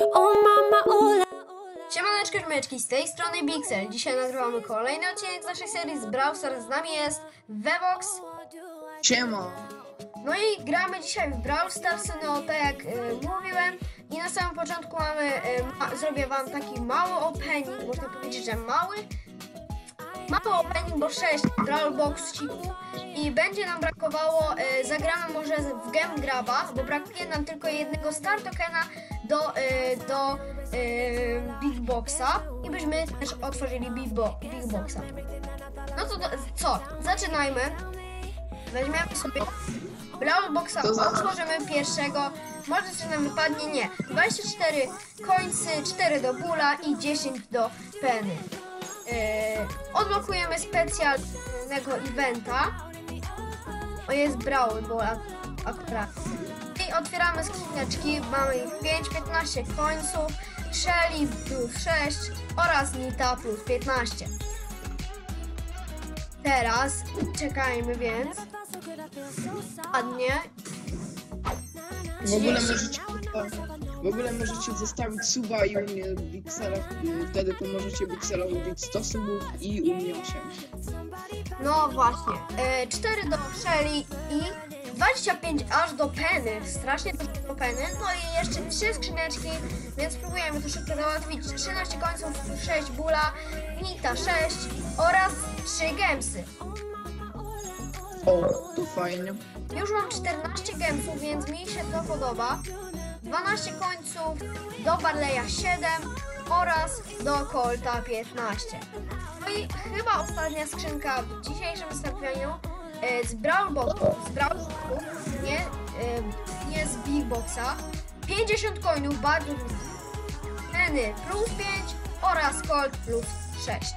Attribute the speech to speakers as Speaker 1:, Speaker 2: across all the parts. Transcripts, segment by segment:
Speaker 1: Oh mama, hola.
Speaker 2: Siemaneczko, żmeczki, z tej strony Bixel. Dzisiaj nagrywamy kolejny odcinek z naszej serii z Brawl Stars. Z nami jest Vevox.
Speaker 3: Siema.
Speaker 2: No i gramy dzisiaj w Brawl Stars, no tak jak e, mówiłem. I na samym początku mamy, e, ma, zrobię wam taki mały opening, można powiedzieć, że mały. Mały opening, bo 6 Brawl Boxików i będzie nam brakowało, e, zagramy może w Game Graba, bo brakuje nam tylko jednego Star Tokena do, e, do e, Big Boxa i byśmy też otworzyli Big, Bo Big Boxa. No to, to co? Zaczynajmy. Weźmiemy sobie Brawl Boxa,
Speaker 3: To za-
Speaker 2: otworzymy pierwszego. Może coś nam wypadnie? Nie. 24 końcy, 4 do Bula i 10 do Penny. Yy, odblokujemy specjalnego eventa. O jest Brawl Ball akurat. Otwieramy skrzyneczki. Mamy ich 5, 15 końców, Shelly plus 6 oraz Nita plus 15. Teraz czekajmy więc. Ładnie.
Speaker 3: W ogóle możecie, w ogóle możecie zostawić suba i u mnie Pixela, wtedy to możecie Pixelowi być 100 subów i u mnie 8.
Speaker 2: No właśnie. E, 4 do Shelly i 25 aż do Penny. Strasznie dużo do Penny. No i jeszcze 3 skrzyneczki, więc spróbujemy to szybko załatwić. 13 końców, 6 bula, Nita 6 oraz 3 gemsy.
Speaker 3: O, to fajnie.
Speaker 2: Już mam 14 gemsów, więc mi się to podoba. 12 końców, do Barleya 7 oraz do Colta 15. No i chyba ostatnia skrzynka w dzisiejszym wystąpieniu e, z Brawl Boxu, z Brawl Boxu, nie, e, nie z Big Boxa. 50 coinów, bardzo dużo. Penny plus 5 oraz Colt plus 6.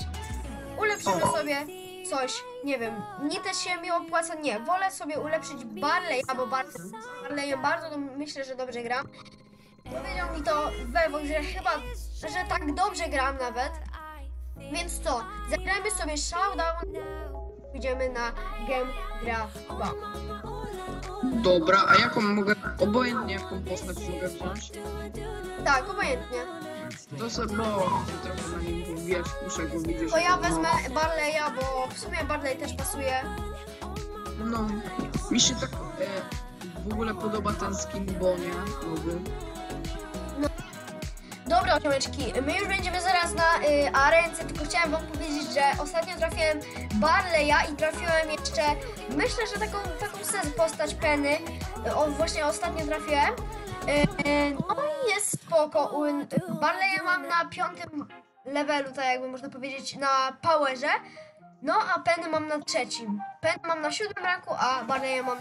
Speaker 2: Ulepszymy sobie coś, nie wiem, nie też się mi opłaca, nie, wolę sobie ulepszyć Barley, albo Bar Barleyem bardzo do, myślę, że dobrze gram. Powiedział mi to Vevox, że chyba, że tak dobrze gram nawet. Więc co, zagrajmy sobie Showdown, pójdziemy na Game Gra 2.
Speaker 3: Dobra, a jaką mogę, obojętnie jaką postać mogę wziąć?
Speaker 2: Tak, obojętnie.
Speaker 3: To sobie, bo trochę na nim wiesz, muszę go widzieć.
Speaker 2: To ja wezmę Barleya, bo w sumie Barley też pasuje.
Speaker 3: No, mi się tak e, w ogóle podoba ten skin Bonia, nowy.
Speaker 2: Dobra, osiomeczki, my już będziemy zaraz na y, arence, tylko chciałem wam powiedzieć, że ostatnio trafiłem Barleya i trafiłem jeszcze, myślę, że taką, taką postać Penny, y, właśnie ostatnio trafiłem. Y, y, no i jest spoko, Barleya mam na piątym levelu, tak jakby można powiedzieć, na powerze, no a Penny mam na trzecim. Penny mam na siódmym ranku, a Barleya mam...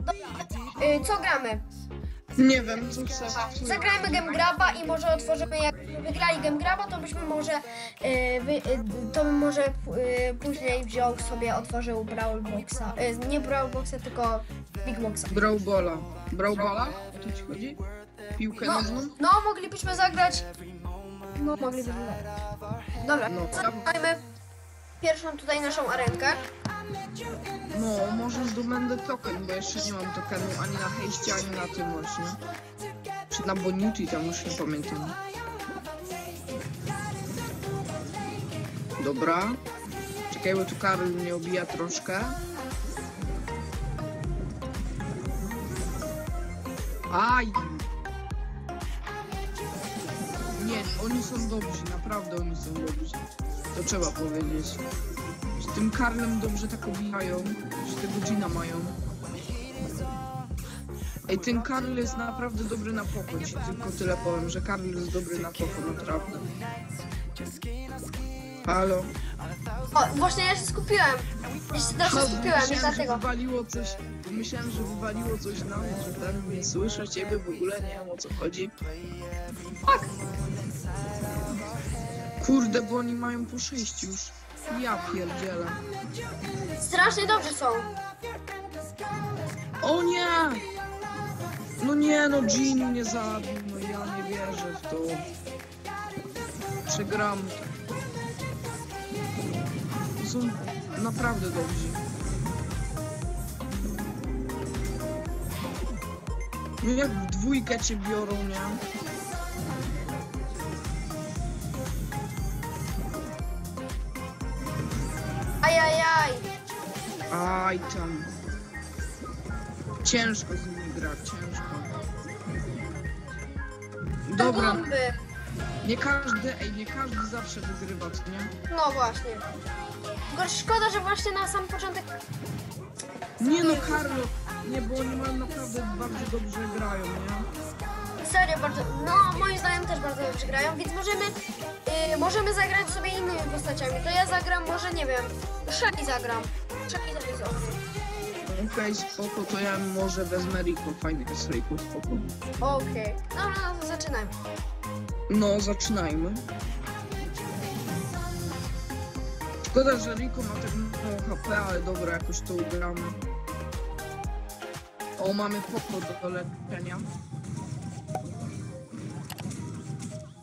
Speaker 2: Dobra, y, co gramy?
Speaker 3: Nie wiem, co.
Speaker 2: Zagrajmy Game Graba i może otworzymy, jak wygrali Game Graba, to byśmy może, e, wy, e, to może e, później wziął sobie, otworzył Brawl Boxa. Nie Brawl Boxa, tylko Big Boxa.
Speaker 3: Brawl Balla. Brawl Balla? O to ci chodzi? Piłkę
Speaker 2: No,
Speaker 3: nożną?
Speaker 2: no, moglibyśmy zagrać. No, moglibyśmy zagrać. Dobra,
Speaker 3: No.
Speaker 2: zaczynajmy pierwszą tutaj naszą arenkę.
Speaker 3: No, może zdobędę token, bo jeszcze nie mam tokenu ani na hejście, ani na tym właśnie. Czy na Bonity, tam już nie pamiętam. Dobra. Czekaj, bo tu Karol mnie obija troszkę. Aj! Nie, oni są dobrzy, naprawdę oni są dobrzy. To trzeba powiedzieć. Z tym Karlem dobrze tak obijają, że tego Gina mają. Ej, ten Karl jest naprawdę dobry na poko, ci tylko tyle powiem, że Karl jest dobry na poko, naprawdę. Halo?
Speaker 2: O, właśnie ja się skupiłem. Ja się też
Speaker 3: Halo,
Speaker 2: skupiłem, i
Speaker 3: myślałem, że
Speaker 2: dlatego.
Speaker 3: wywaliło coś, myślałem, że wywaliło coś na mnie, że tam nie słyszę ciebie w ogóle, nie wiem o co chodzi.
Speaker 2: Tak.
Speaker 3: Kurde, bo oni mają po 6 już. Ja pierdzielę.
Speaker 2: Strasznie dobrze są.
Speaker 3: O nie! No nie, no Jean mnie zabił, no ja nie wierzę w to. To są naprawdę dobrzy. No jak w dwójkę cię biorą, nie? Aj tam. Ciężko z nimi grać, ciężko. Dobra,
Speaker 2: bomby.
Speaker 3: nie każdy, ej, nie każdy zawsze wygrywa, co nie?
Speaker 2: No właśnie. Tylko szkoda, że właśnie na sam początek...
Speaker 3: Nie no, Karlo, nie, bo oni mają naprawdę bardzo dobrze grają, nie?
Speaker 2: Serio, bardzo... No, moim zdaniem też bardzo dobrze grają, więc możemy... Yy, możemy zagrać sobie innymi postaciami. To ja zagram może, nie wiem... Shelly zagram.
Speaker 3: Okej, spoko, to ja może wezmę Rico, fajny jest Rico, spoko.
Speaker 2: Okej. No to zaczynajmy.
Speaker 3: No, zaczynajmy. Szkoda, że Rico ma tak mało HP, ale dobra, jakoś to ugramy. O, mamy poko do leczenia.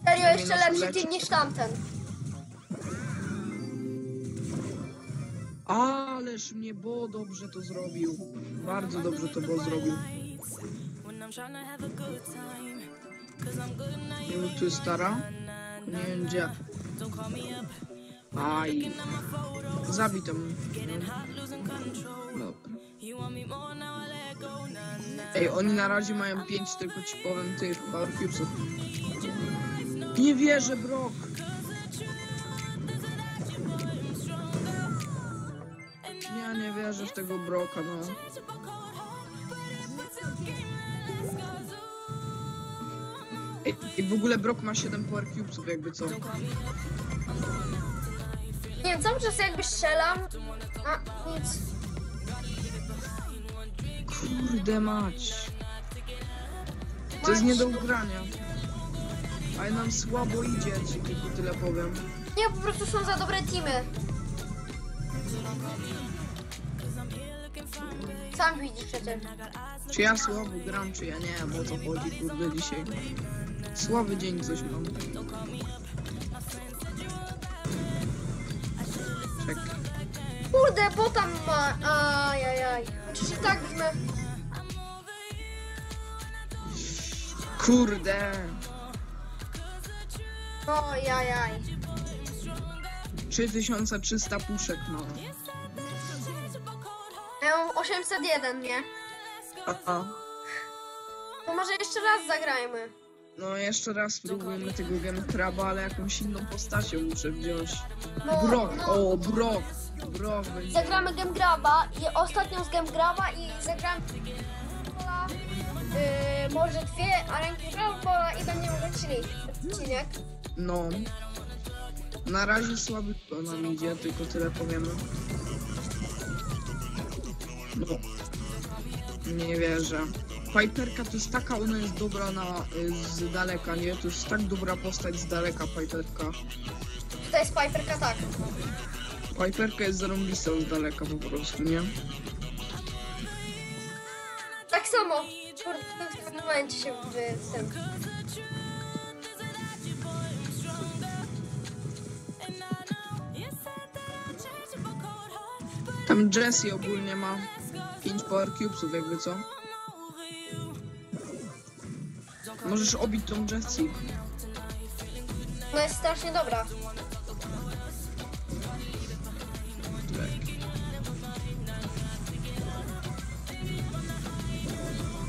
Speaker 2: Serio, jeszcze lepszy team niż tamten.
Speaker 3: Ależ mnie Bo dobrze to zrobił. Bardzo dobrze to Bo zrobił. Nie tu jest stara? Nie wiem gdzie. Aj. Zabij. Ej, oni na razie mają pięć, tylko ci powiem tych cubesów. Nie wierzę, Brock. Ja nie wierzę w tego Broka, no. Ej, I w ogóle Brock ma 7 power cubesów, jakby co.
Speaker 2: Nie wiem, cały czas jakby strzelam. A, nic.
Speaker 3: Kurde mać. To jest nie do ugrania. Ale nam słabo idzie, ci tylko tyle powiem.
Speaker 2: Nie, po prostu są za dobre teamy. Sam widzisz przecież.
Speaker 3: Czy ja słabo gram, czy ja nie wiem o co chodzi, kurde, dzisiaj. Słaby dzień coś mam. Czekaj.
Speaker 2: Kurde, bo tam ma. Ajajaj. Oczywiście tak byśmy.
Speaker 3: Kurde.
Speaker 2: Ojajaj.
Speaker 3: 3300 puszek mam.
Speaker 2: Ja mam 801, nie?
Speaker 3: Aha.
Speaker 2: To może jeszcze raz zagrajmy.
Speaker 3: No jeszcze raz spróbujemy tego Genkraba, ale jakąś inną postacią muszę wziąć.
Speaker 2: No,
Speaker 3: Brock,
Speaker 2: no.
Speaker 3: o Brock. Brock będzie.
Speaker 2: Zagramy Gemgraba i ostatnią z Gemgraba i zagramy yy, może dwie arenki Brawlbola i będziemy lecieli odcinek.
Speaker 3: No. Na razie słaby to nam idzie, tylko tyle powiemy. No. Nie wierzę. Piperka to jest taka, ona jest dobra na, y, z daleka, nie? To jest tak dobra postać z daleka, Piperka.
Speaker 2: To jest Piperka, tak.
Speaker 3: Piperka jest zarąbista z daleka po prostu, nie?
Speaker 2: Tak samo. W pewnym momencie się w tym.
Speaker 3: Tam Jessie ogólnie ma 5 power cubesów, jakby co. Możesz obić tą Jessie.
Speaker 2: No jest strasznie dobra.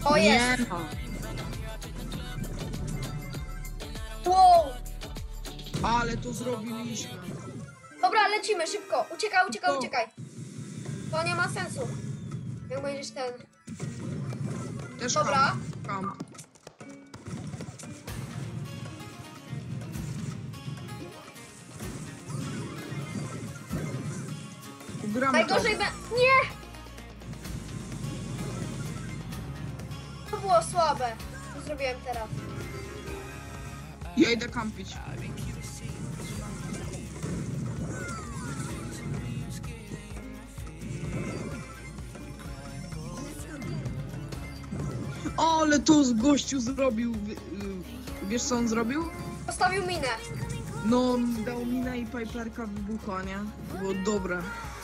Speaker 2: O jest!
Speaker 3: Nie ma.
Speaker 2: Wow!
Speaker 3: Ale to zrobiliśmy.
Speaker 2: Dobra, lecimy szybko. Uciekaj, uciekaj, uciekaj. To nie ma sensu. Jak będziesz ten.
Speaker 3: Też
Speaker 2: Dobra.
Speaker 3: Kamp. kamp. Ugramy
Speaker 2: Najgorzej
Speaker 3: to.
Speaker 2: be... Nie! To było słabe. Co zrobiłem teraz?
Speaker 3: Ja idę kampić. Ale to z gościu zrobił. y, Wiesz co on zrobił?
Speaker 2: Postawił minę.
Speaker 3: No, dał minę i piperka wybuchła, nie? Było dobre.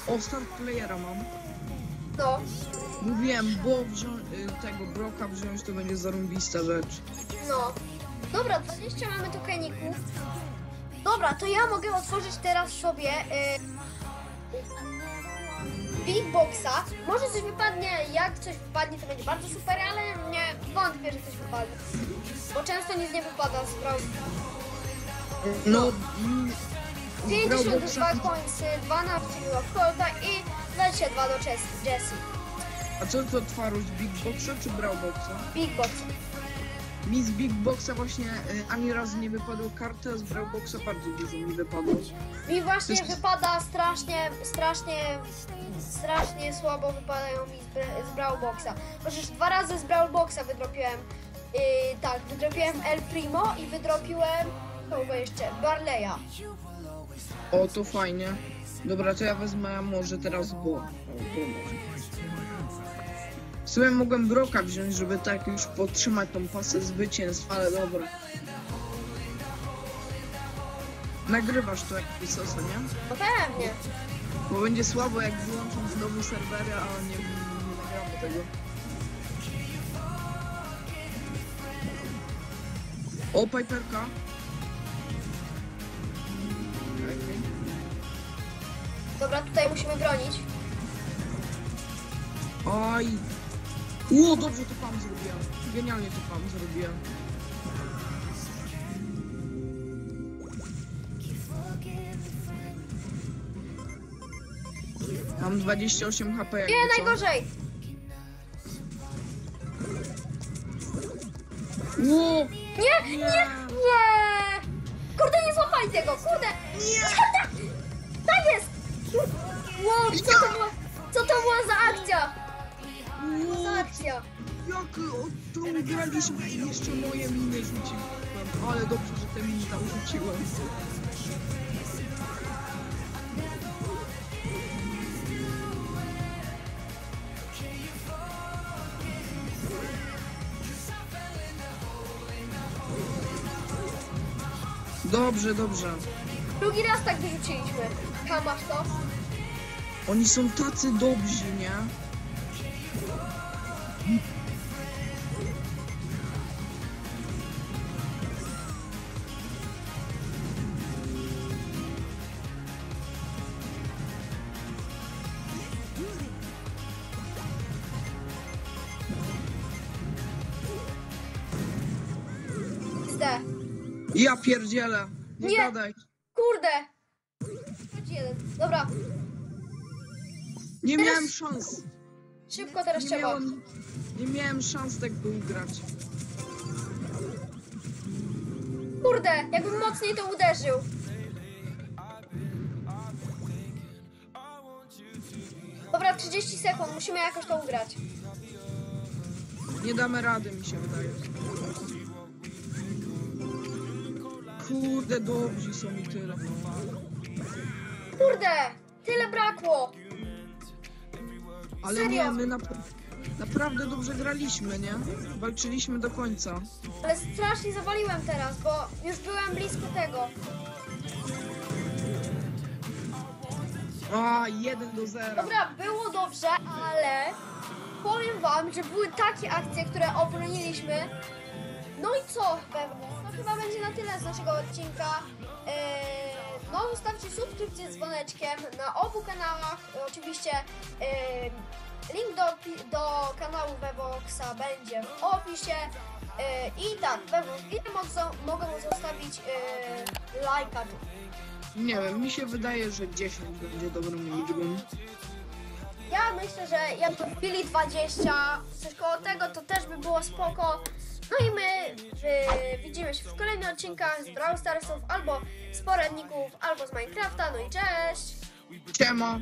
Speaker 3: O, start playera mam.
Speaker 2: No.
Speaker 3: Mówiłem, bo wziąć, tego broka wziąć to będzie zarąbista rzecz.
Speaker 2: No. Dobra, 20 mamy tokeników. Dobra, to ja mogę otworzyć teraz sobie. y, Big Boxa. Może coś wypadnie, jak coś wypadnie, to będzie bardzo super, ale nie wątpię, że coś wypadnie. Bo często nic nie wypada z Brawl
Speaker 3: No, mm, z
Speaker 2: 52
Speaker 3: Brawlboxa-
Speaker 2: końcy, 12 było Colta i 22 do Jes- Jessie.
Speaker 3: A co to twarość Big Boxa czy Brawlboxa?
Speaker 2: Big Box.
Speaker 3: Mi z Big Boxa właśnie y, ani razu nie wypadła karta, z Brawlboxa bardzo dużo mi wypadło.
Speaker 2: Mi właśnie
Speaker 3: jest-
Speaker 2: wypada strasznie, strasznie, strasznie słabo wypadają mi z, Bra- z Brawl Boxa. Chociaż dwa razy z Brawl Boxa wydropiłem, yy, tak, wydropiłem El Primo i wydropiłem, kogo jeszcze, Barleya.
Speaker 3: O, to fajnie. Dobra, to ja wezmę może teraz Bo. O, Bo może. W sumie mogłem Broka wziąć, żeby tak już podtrzymać tą pasę zwycięstw, ale dobra. Nagrywasz to jak sosa, nie?
Speaker 2: No pewnie.
Speaker 3: Bo będzie słabo jak wyłączą znowu serwery, a nie, nie nagramy tego. O, Piperka.
Speaker 2: Dobra, tutaj musimy bronić.
Speaker 3: Oj. Ło, dobrze to pan zrobiłem. Genialnie to pan zrobiłem. Mam 28 HP jakby
Speaker 2: Nie,
Speaker 3: co.
Speaker 2: najgorzej!
Speaker 3: Ło!
Speaker 2: Nie, nie, nie! Kurde, nie złapali tego, kurde!
Speaker 3: Nie!
Speaker 2: To
Speaker 3: ugraliśmy i jeszcze moje miny rzuciłem. Ale dobrze, że te miny tam rzuciłem. Dobrze, dobrze.
Speaker 2: Drugi raz tak wyrzuciliśmy. Ha, masz to?
Speaker 3: Oni są tacy dobrzy, nie?
Speaker 2: Zde.
Speaker 3: Ja pierdzielę. Nie,
Speaker 2: Nie.
Speaker 3: gadaj.
Speaker 2: Kurde! Chodź jeden. Dobra,
Speaker 3: Nie
Speaker 2: Teraz-
Speaker 3: miałem szans.
Speaker 2: szybko teraz
Speaker 3: Nie
Speaker 2: trzeba.
Speaker 3: miałem, nie miałem szans tak by ugrać.
Speaker 2: Kurde, jakbym mocniej to uderzył. Dobra, 30 sekund, musimy jakoś to ugrać.
Speaker 3: Nie damy rady, mi się wydaje. Kurde, dobrzy są mi tyle.
Speaker 2: Kurde, tyle brakło.
Speaker 3: Ale
Speaker 2: Serio?
Speaker 3: nie, my nap- naprawdę dobrze graliśmy, nie? Walczyliśmy do końca.
Speaker 2: Ale strasznie zawaliłem teraz, bo już byłem blisko tego.
Speaker 3: A, 1 do 0.
Speaker 2: Dobra, było dobrze, ale powiem wam, że były takie akcje, które obroniliśmy. No i co? Pewnie. To chyba będzie na tyle z naszego odcinka. Eee, no, zostawcie subskrypcję z dzwoneczkiem na obu kanałach. Oczywiście eee, link do, do kanału Weboxa będzie w opisie. Eee, I tak, Webox, ile mogą, mogą zostawić lajka?
Speaker 3: Nie wiem, mi się wydaje, że 10 będzie dobrą liczbą.
Speaker 2: Ja myślę, że jakby wbili 20, coś koło tego, to też by było spoko. No i my y, widzimy się w kolejnych odcinkach z Brawl Starsów, albo z poradników, albo z Minecrafta. No i cześć!
Speaker 3: Siema!